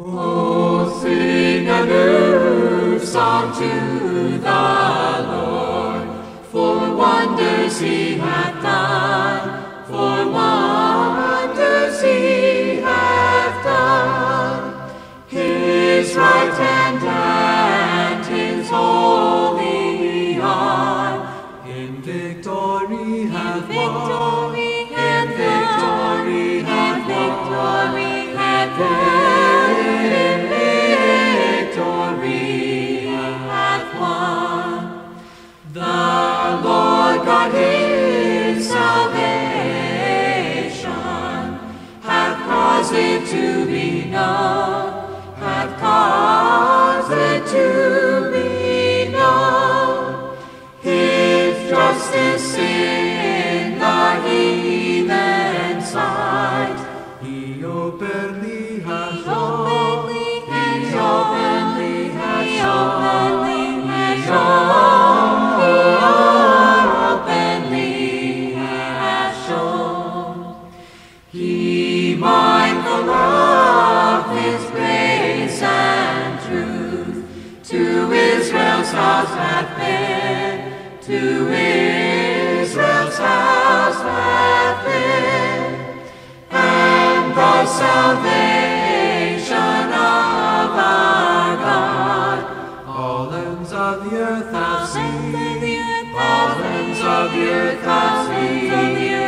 Oh, sing a new song to the Lord, for wonders he hath He mindful of his grace and truth. To Israel's house hath been, to Israel's house hath been, and the salvation of our God. All ends of the earth have seen, all ends of the earth have seen,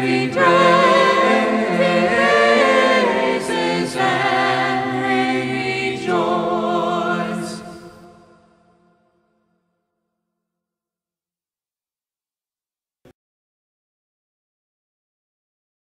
Sing praises